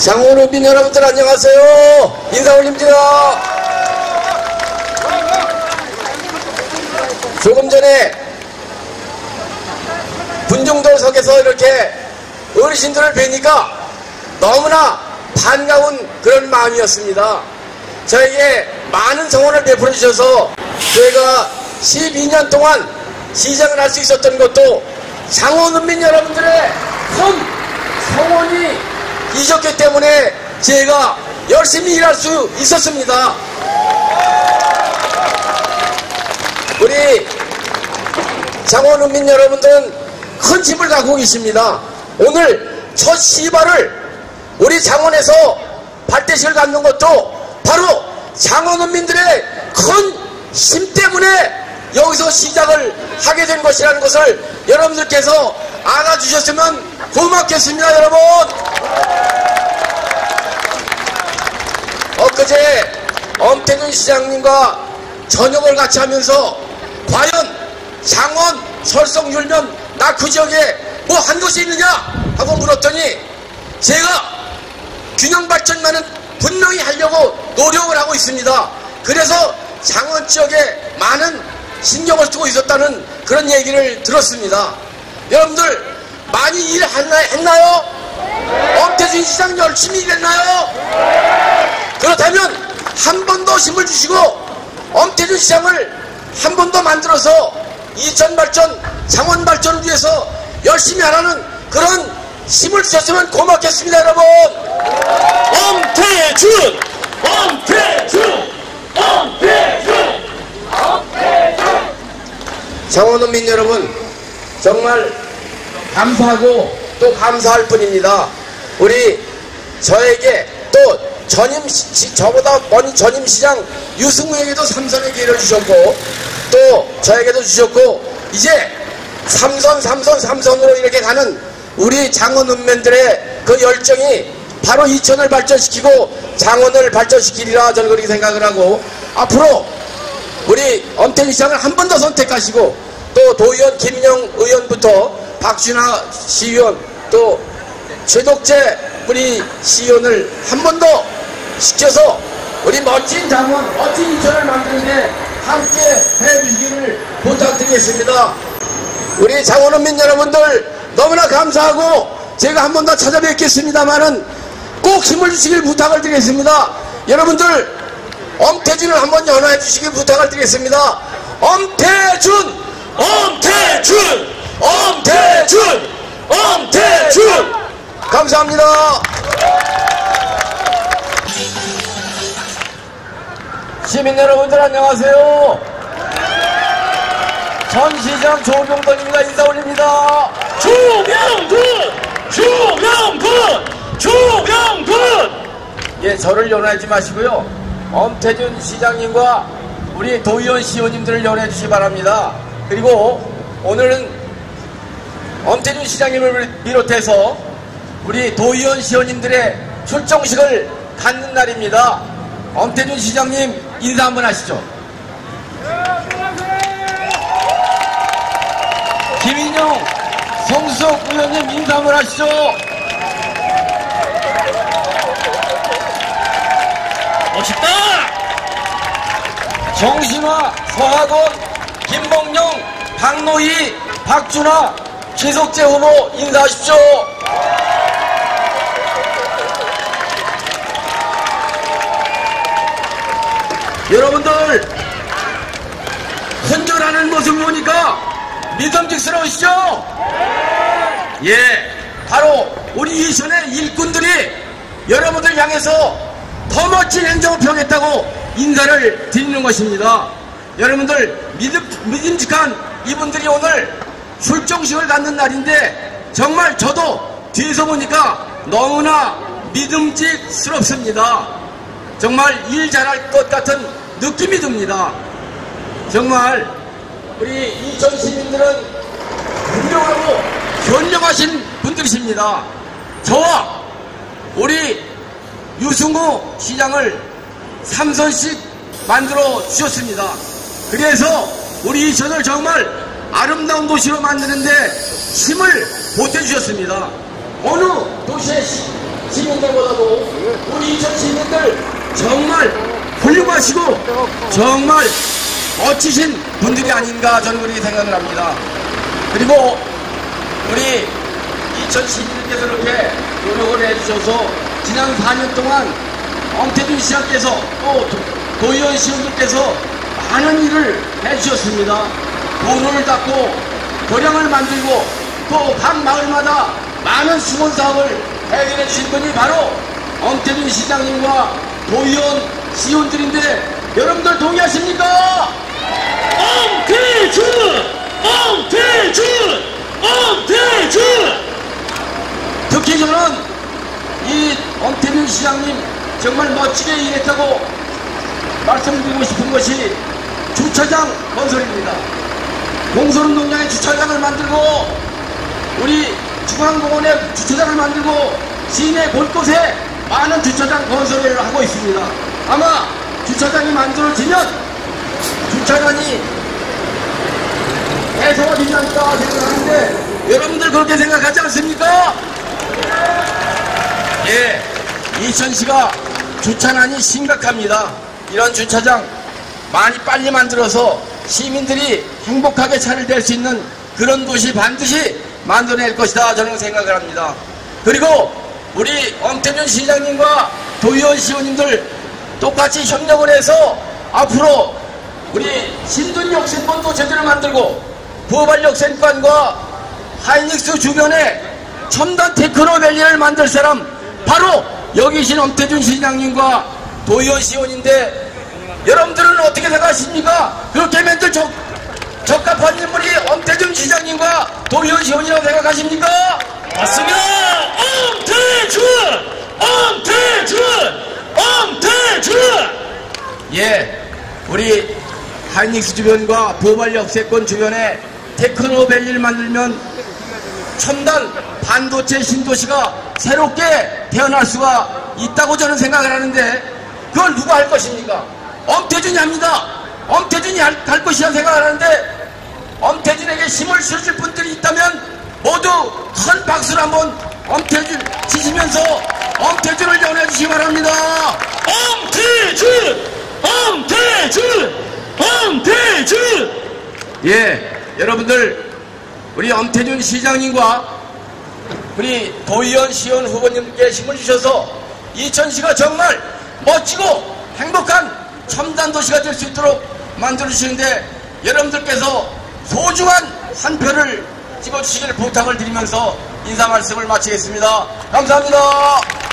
장원우민 여러분들 안녕하세요. 인사 올립니다. 조금 전에 분중도석에서 이렇게 어르신들을 뵈니까 너무나 반가운 그런 마음이었습니다. 저에게 많은 성원을 베풀어 주셔서 저희가 12년 동안 시장을 할 수 있었던 것도 장원은민 여러분들의 큰 성원이 있었기 때문에 제가 열심히 일할 수 있었습니다. 우리 장원은민 여러분들은 큰 짐을 갖고 계십니다. 오늘 첫 시발을 우리 장원에서 발대식을 갖는 것도 바로 장원은민들의 큰 힘 때문에 여기서 시작을 하게 된 것이라는 것을 여러분들께서 알아주셨으면 고맙겠습니다 여러분 엊그제 엄태준 시장님과 저녁을 같이 하면서 과연 장원 설성 율면 낙후 지역에 뭐 한 것이 있느냐 하고 물었더니 제가 균형 발전만은 분명히 하려고 노력을 하고 있습니다. 그래서 장원 지역에 많은 신경을 쓰고 있었다는 그런 얘기를 들었습니다. 여러분들 많이 일했나요? 엄태준 시장 열심히 일했나요? 그렇다면 한 번 더 힘을 주시고 엄태준 시장을 한 번 더 만들어서 이천 발전, 장원 발전을 위해서 열심히 하라는 그런 힘을 주셨으면 고맙겠습니다, 여러분. 엄태준! 엄태준! 엄태준! 엄태준! 장원은민 여러분, 정말 감사하고 또 감사할 뿐입니다. 우리 저에게 또 전임 시, 저보다 먼 전임 시장 유승우에게도 삼선의 기회를 주셨고 또 저에게도 주셨고 이제 삼선 삼선 삼선으로 이렇게 가는 우리 장원은면들의 그 열정이 바로 이천을 발전시키고 장원을 발전시키리라 저는 그렇게 생각을 하고 앞으로 우리 엄태희 시장을 한 번 더 선택하시고 또 도의원 김인영 의원부터 박준하 시의원 또 최덕재 우리 시의원을 한 번 더 시켜서 우리 멋진 장원 멋진 이천을 만드는데 함께 해주시기를 부탁드리겠습니다. 우리 장원은민 여러분들 너무나 감사하고 제가 한 번 더 찾아뵙겠습니다만은 꼭 힘을 주시길 부탁을 드리겠습니다. 여러분들 엄태준을 한번 연화해 주시길 부탁을 드리겠습니다. 엄태준! 엄태준! 엄태준! 엄태준! 감사합니다. 시민 여러분들 안녕하세요. 전 시장 조병돈입니다. 인사 올립니다. 조명근! 조명근! 조명근! 예, 저를 연호하지 마시고요. 엄태준 시장님과 우리 도의원 시의원님들을 연호해 주시 기 바랍니다. 그리고 오늘은 엄태준 시장님을 비롯해서 우리 도의원 시의원님들의 출정식을 갖는 날입니다. 엄태준 시장님 인사 한번 하시죠. 김인영 성수석 의원님 인사 한번 하시죠. 멋있다! 정신화, 서학원, 김봉영, 박노희, 박준하, 최석재 후보 인사하십시오. 여러분들 헌절하는 모습 보니까 믿음직스러우시죠? 예, 바로 우리 이선의 일꾼들이 여러분들 향해서 더 멋진 행정을 펴겠다고 인사를 드리는 것입니다. 여러분들 믿음, 믿음직한 이분들이 오늘 출정식을 갖는 날인데 정말 저도 뒤에서 보니까 너무나 믿음직스럽습니다. 정말 일 잘할 것 같은 느낌이 듭니다. 정말 우리 이천 시민들은 훌륭하고 현명하신 분들이십니다. 저와 우리 유승우 시장을 삼선씩 만들어 주셨습니다. 그래서 우리 이천을 정말 아름다운 도시로 만드는데 힘을 보태주셨습니다. 어느 도시에 시민들보다도 우리 이천 시민들 정말 하시고 정말 멋지신 분들이 아닌가 저는 그렇게 생각을 합니다. 그리고 우리 이천 시민들께서 이렇게 노력을 해주셔서 지난 4년 동안 엄태준 시장께서 또 도- 도의원 시원들께서 많은 일을 해주셨습니다. 도로를 닦고 도량을 만들고 또 각 마을마다 많은 수건 사업을 해결해 주신 분이 바로 엄태준 시장님과 도의원 시원들인데 여러분들 동의하십니까? 엄태준! 엄태준! 엄태준! 특히 저는 이 엄태균 시장님 정말 멋지게 일했다고 말씀드리고 싶은 것이 주차장 건설입니다. 공설운동장에 주차장을 만들고 우리 중앙공원에 주차장을 만들고 시내 곳곳에 많은 주차장 건설을 하고 있습니다. 아마 주차장이 만들어지면 주차장이 해소가 되지 않을까 생각하는데 여러분들 그렇게 생각하지 않습니까? 예, 이천시가 주차난이 심각합니다. 이런 주차장 많이 빨리 만들어서 시민들이 행복하게 차를 댈 수 있는 그런 도시 반드시 만들어낼 것이다 저는 생각을 합니다. 그리고 우리 엄태준 시장님과 도의원 시원님들 똑같이 협력을 해서 앞으로 우리 신둔 역세권도 제대로 만들고 부어발 역세권과 하이닉스 주변에 첨단 테크노밸리를 만들 사람 바로 여기 계신 엄태준 시장님과 도의원 시원인데 여러분들은 어떻게 생각하십니까? 그렇게 만들 적, 적합한 인물이 엄태준 시장님과 도의원 시원이라고 생각하십니까? 맞습니다! 엄태준! 엄태준! 예, 우리 하이닉스 주변과 부어발 역 세권 주변에 테크노밸리를 만들면 첨단 반도체 신도시가 새롭게 태어날 수가 있다고 저는 생각을 하는데 그걸 누가 할 것입니까? 엄태준이 합니다. 엄태준이 할, 할 것이라 생각을 하는데 엄태준에게 힘을 실어줄 분들이 있다면 모두 큰 박수를 한번 엄태준 치시면서 엄태준을 연해 주시기 바랍니다. 엄태준! 엄태준! 엄태준! 예, 여러분들 우리 엄태준 시장님과 우리 도의원 시원 후보님께 힘을 주셔서 이천시가 정말 멋지고 행복한 첨단 도시가 될 수 있도록 만들어 주시는데 여러분들께서 소중한 한 표를 집어주시기를 부탁을 드리면서 인사 말씀을 마치겠습니다. 감사합니다.